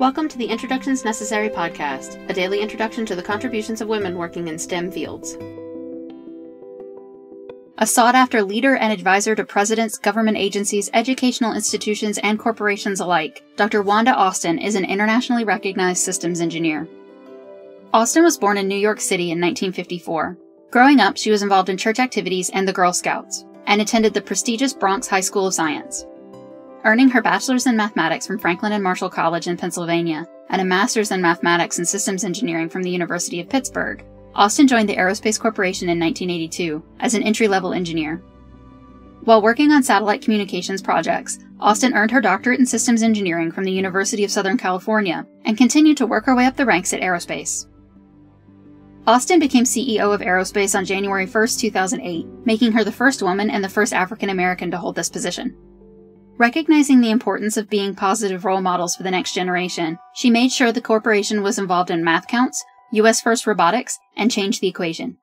Welcome to the Introductions Necessary podcast, a daily introduction to the contributions of women working in STEM fields. A sought after leader and advisor to presidents, government agencies, educational institutions, and corporations alike, Dr. Wanda Austin is an internationally recognized systems engineer. Austin was born in New York City in 1954. Growing up, she was involved in church activities and the Girl Scouts, and attended the prestigious Bronx High School of Science earning her bachelor's in mathematics from Franklin and Marshall College in Pennsylvania and a master's in mathematics and systems engineering from the University of Pittsburgh. Austin joined the Aerospace Corporation in 1982 as an entry level engineer. While working on satellite communications projects, Austin earned her doctorate in systems engineering from the University of Southern California and continued to work her way up the ranks at Aerospace. Austin became CEO of Aerospace on January 1, 2008, making her the first woman and the first African American to hold this position. Recognizing the importance of being positive role models for the next generation, she made sure the corporation was involved in MATHCOUNTS, US First Robotics, and Change the Equation.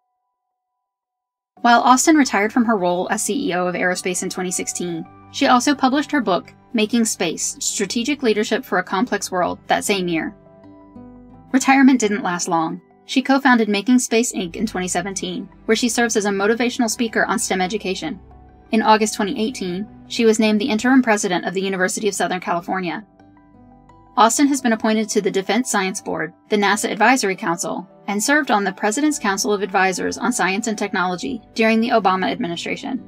While Austin retired from her role as CEO of Aerospace in 2016, she also published her book, Making Space Strategic Leadership for a Complex World, that same year. Retirement didn't last long. She co founded Making Space Inc. in 2017, where she serves as a motivational speaker on STEM education. In August 2018, she was named the interim president of the University of Southern California. Austin has been appointed to the Defense Science Board, the NASA Advisory Council, and served on the President's Council of Advisors on Science and Technology during the Obama administration.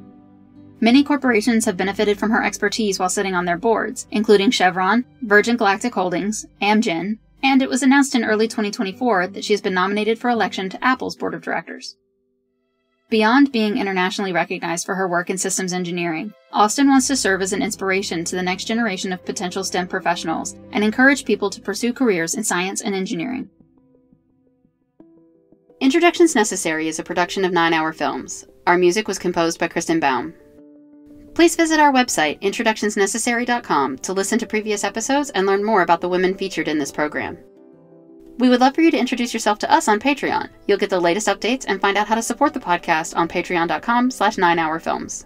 Many corporations have benefited from her expertise while sitting on their boards, including Chevron, Virgin Galactic Holdings, Amgen, and it was announced in early 2024 that she has been nominated for election to Apple's board of directors. Beyond being internationally recognized for her work in systems engineering, Austin wants to serve as an inspiration to the next generation of potential STEM professionals and encourage people to pursue careers in science and engineering. Introductions Necessary is a production of 9 Hour Films. Our music was composed by Kristen Baum. Please visit our website, introductionsnecessary.com, to listen to previous episodes and learn more about the women featured in this program. We would love for you to introduce yourself to us on Patreon. You'll get the latest updates and find out how to support the podcast on patreon.com slash 9hourfilms.